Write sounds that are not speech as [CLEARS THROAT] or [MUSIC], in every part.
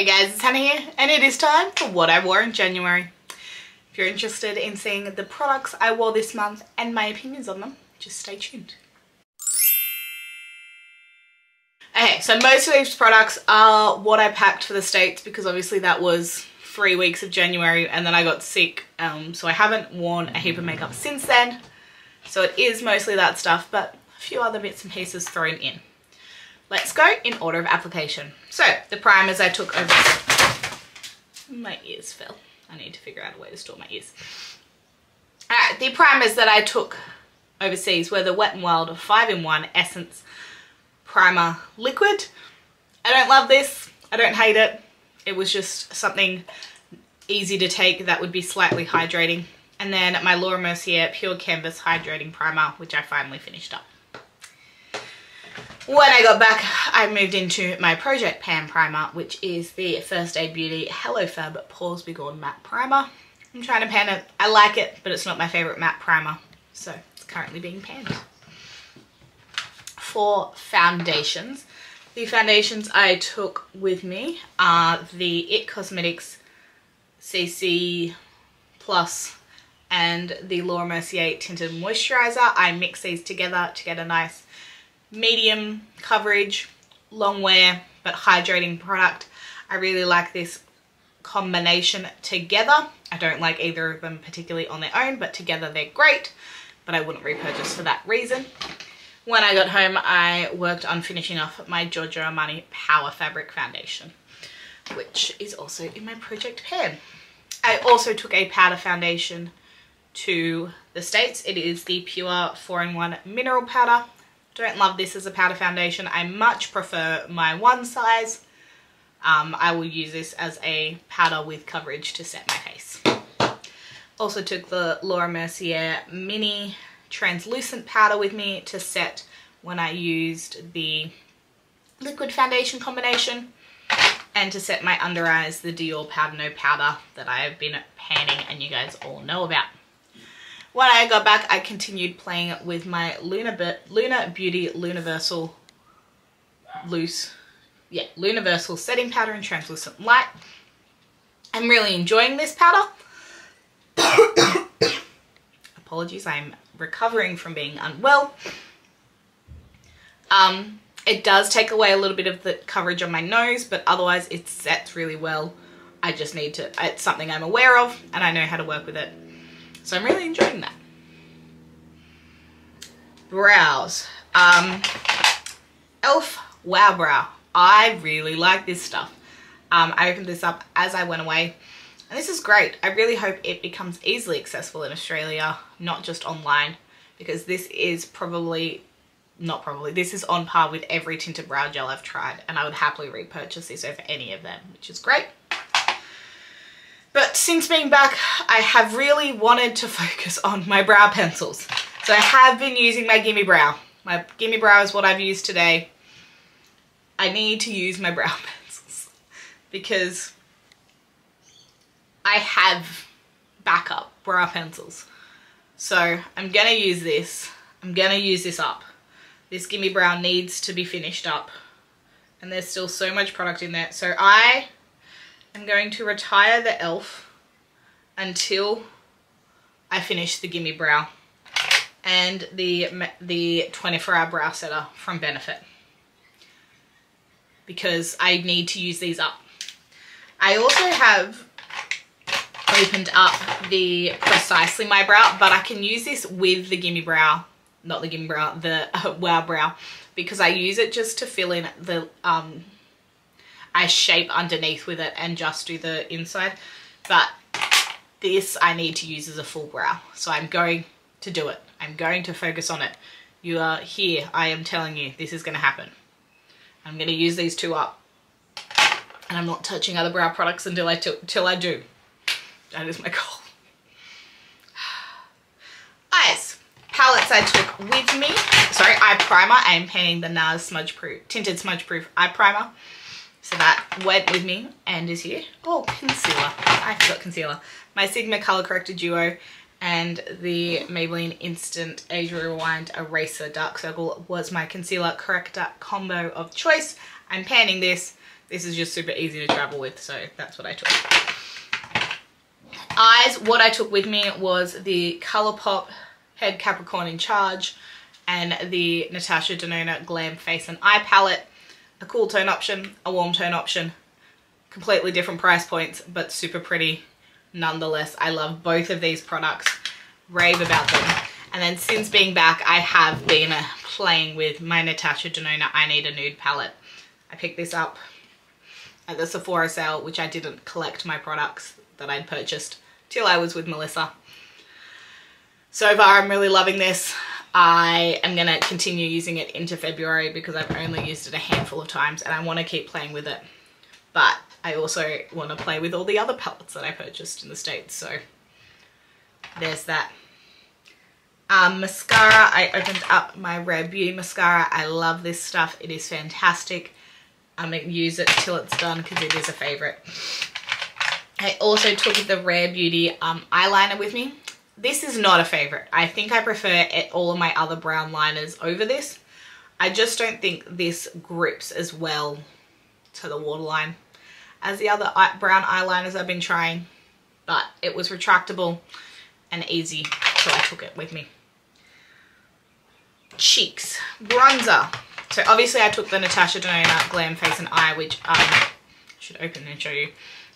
Hey guys, it's Hannah here, and it is time for what I wore in January. If you're interested in seeing the products I wore this month and my opinions on them, just stay tuned. Okay, so most of these products are what I packed for the States because obviously that was three weeks of January and then I got sick. Um, so I haven't worn a heap of makeup since then. So it is mostly that stuff, but a few other bits and pieces thrown in. Let's go in order of application. So the primers I took over, my ears fell. I need to figure out a way to store my ears. Right, the primers that I took overseas were the Wet n Wild 5-in-1 Essence Primer Liquid. I don't love this. I don't hate it. It was just something easy to take that would be slightly hydrating. And then my Laura Mercier Pure Canvas Hydrating Primer, which I finally finished up. When I got back, I moved into my Project Pan Primer, which is the First Aid Beauty Hello Fab Pores Begone Matte Primer. I'm trying to pan it. I like it, but it's not my favorite matte primer. So it's currently being panned. For foundations, the foundations I took with me are the IT Cosmetics CC Plus and the Laura Mercier Tinted Moisturizer. I mix these together to get a nice medium coverage, long wear, but hydrating product. I really like this combination together. I don't like either of them particularly on their own, but together they're great, but I wouldn't repurchase for that reason. When I got home, I worked on finishing off my Giorgio Armani Power Fabric Foundation, which is also in my project pan. I also took a powder foundation to the States. It is the PUR 4-in-1 Mineral Powder. Don't love this as a powder foundation. I much prefer my one size. Um, I will use this as a powder with coverage to set my face. Also took the Laura Mercier Mini Translucent Powder with me to set when I used the liquid foundation combination and to set my under eyes the Dior Powder No Powder that I have been panning and you guys all know about. When I got back, I continued playing with my Luna, Luna Beauty Luniversal Loose, yeah, Luniversal Setting Powder in Translucent Light. I'm really enjoying this powder. [COUGHS] Apologies, I'm recovering from being unwell. Um, it does take away a little bit of the coverage on my nose, but otherwise it sets really well. I just need to, it's something I'm aware of and I know how to work with it. So I'm really enjoying that. Brows. Um, e.l.f. Wow Brow. I really like this stuff. Um, I opened this up as I went away. And this is great. I really hope it becomes easily accessible in Australia, not just online. Because this is probably, not probably, this is on par with every tinted brow gel I've tried. And I would happily repurchase this over any of them, which is great. But since being back, I have really wanted to [LAUGHS] focus on my brow pencils. So I have been using my Gimme Brow. My Gimme Brow is what I've used today. I need to use my [LAUGHS] brow pencils because I have backup brow pencils. So I'm gonna use this. I'm gonna use this up. This Gimme Brow needs to be finished up. And there's still so much product in there. So I I'm going to retire the e.l.f. until I finish the Gimme Brow and the, the 24 hour brow setter from Benefit because I need to use these up. I also have opened up the Precisely My Brow, but I can use this with the Gimme Brow, not the Gimme Brow, the uh, [LAUGHS] Wow Brow, because I use it just to fill in the um, I shape underneath with it and just do the inside. But this I need to use as a full brow. So I'm going to do it. I'm going to focus on it. You are here. I am telling you this is going to happen. I'm going to use these two up. And I'm not touching other brow products until I, till I do. That is my goal. [SIGHS] Eyes. Palettes I took with me. Sorry, eye primer. I am painting the NARS Smudge Proof, Tinted Smudge Proof Eye Primer. So that went with me and is here. Oh, concealer. I forgot concealer. My Sigma Color Corrector Duo and the Maybelline Instant Age Rewind Eraser Dark Circle was my concealer corrector combo of choice. I'm panning this This is just super easy to travel with, so that's what I took. Eyes, what I took with me was the Colourpop Head Capricorn in Charge and the Natasha Denona Glam Face and Eye Palette. A cool tone option, a warm tone option, completely different price points, but super pretty nonetheless. I love both of these products, rave about them. And then since being back, I have been playing with my Natasha Denona I Need a Nude palette. I picked this up at the Sephora sale, which I didn't collect my products that I'd purchased till I was with Melissa. So far, I'm really loving this. I am going to continue using it into February because I've only used it a handful of times and I want to keep playing with it. But I also want to play with all the other palettes that I purchased in the States. So there's that. Um, mascara, I opened up my Rare Beauty mascara. I love this stuff. It is fantastic. I'm going to use it till it's done because it is a favorite. I also took the Rare Beauty um, eyeliner with me. This is not a favorite. I think I prefer all of my other brown liners over this. I just don't think this grips as well to the waterline as the other brown eyeliners I've been trying. But it was retractable and easy, so I took it with me. Cheeks. Bronzer. So obviously I took the Natasha Denona Glam Face and Eye, which um, I should open and show you.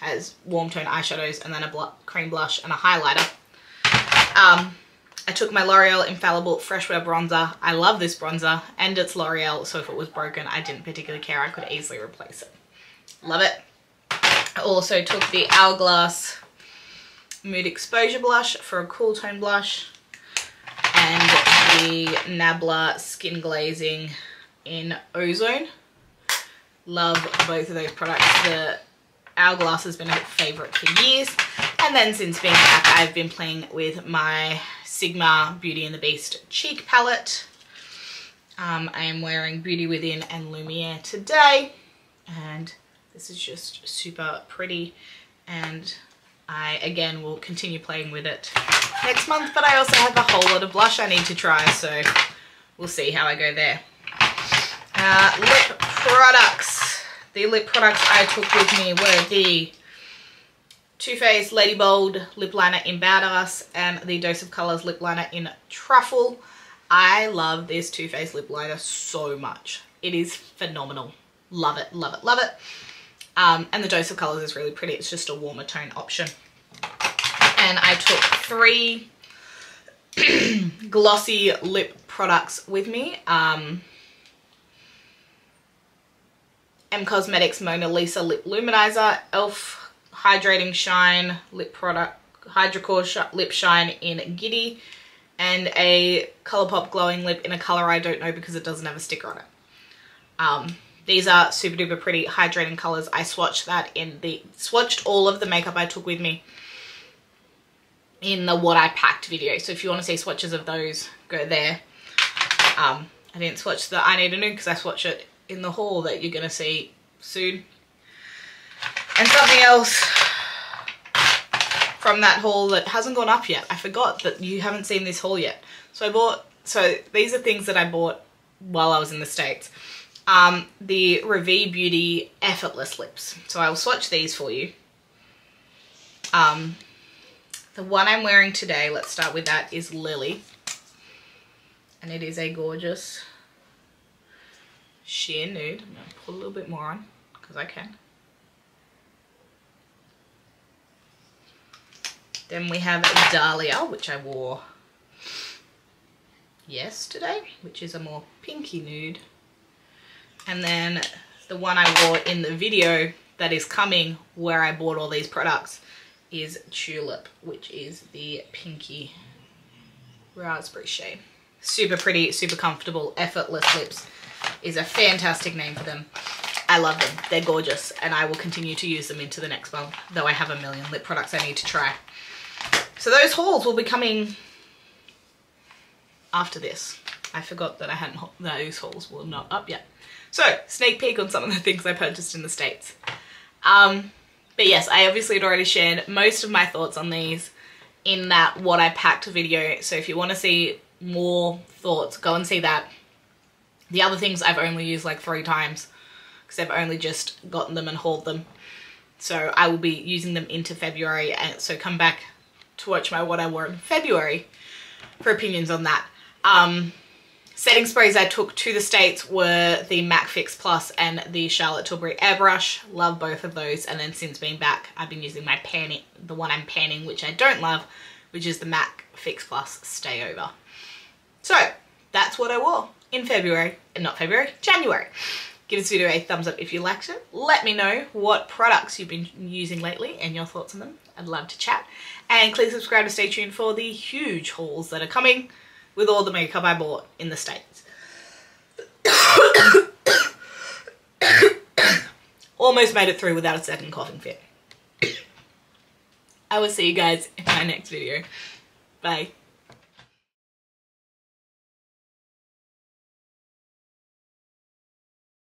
Has warm tone eyeshadows and then a cream blush and a highlighter. Um, I took my L'Oreal Infallible Freshwear Bronzer. I love this bronzer and it's L'Oreal, so if it was broken, I didn't particularly care. I could easily replace it. Love it. I also took the Hourglass Mood Exposure Blush for a cool tone blush and the Nabla Skin Glazing in Ozone. Love both of those products. The Hourglass has been a favourite for years. And then since being back, I've been playing with my Sigma Beauty and the Beast cheek palette. Um, I am wearing Beauty Within and Lumiere today. And this is just super pretty. And I, again, will continue playing with it next month. But I also have a whole lot of blush I need to try. So we'll see how I go there. Uh, lip products. The lip products I took with me were the too Faced Lady Bold Lip Liner in Badass and the Dose of Colours Lip Liner in Truffle. I love this Too Faced lip liner so much. It is phenomenal. Love it, love it, love it. Um, and the Dose of Colours is really pretty. It's just a warmer tone option. And I took three [CLEARS THROAT] glossy lip products with me. Um, M Cosmetics Mona Lisa Lip Luminizer, e.l.f. Hydrating Shine lip product, Hydrocore sh Lip Shine in Giddy, and a Colourpop Glowing Lip in a colour I don't know because it doesn't have a sticker on it. Um, these are super duper pretty hydrating colours. I swatched that in the, swatched all of the makeup I took with me in the what I packed video. So if you want to see swatches of those, go there. Um, I didn't swatch the I Need a Nude because I swatched it in the haul that you're going to see soon. And something else from that haul that hasn't gone up yet. I forgot that you haven't seen this haul yet. So I bought, so these are things that I bought while I was in the States. Um, the Revi Beauty Effortless Lips. So I'll swatch these for you. Um, the one I'm wearing today, let's start with that, is Lily. And it is a gorgeous sheer nude. I'm going to put a little bit more on because I can. Then we have Dahlia, which I wore yesterday, which is a more pinky nude. And then the one I wore in the video that is coming where I bought all these products is Tulip, which is the pinky raspberry shade. Super pretty, super comfortable, effortless lips is a fantastic name for them. I love them. They're gorgeous and I will continue to use them into the next month, though I have a million lip products I need to try. So those hauls will be coming after this. I forgot that I hadn't, those hauls were not up yet. So, sneak peek on some of the things I purchased in the States. Um, but yes, I obviously had already shared most of my thoughts on these in that what I packed video. So if you want to see more thoughts, go and see that. The other things I've only used like three times because I've only just gotten them and hauled them. So I will be using them into February and so come back to watch my what I wore in February for opinions on that. Um, setting sprays I took to the States were the MAC Fix Plus and the Charlotte Tilbury Airbrush. Love both of those. And then since being back, I've been using my panning, the one I'm panning, which I don't love, which is the MAC Fix Plus Stay Over. So that's what I wore in February, and not February, January. Give this video a thumbs up if you liked it. Let me know what products you've been using lately and your thoughts on them. I'd love to chat. And click subscribe to stay tuned for the huge hauls that are coming with all the makeup I bought in the States. [COUGHS] Almost made it through without a second coughing fit. [COUGHS] I will see you guys in my next video. Bye.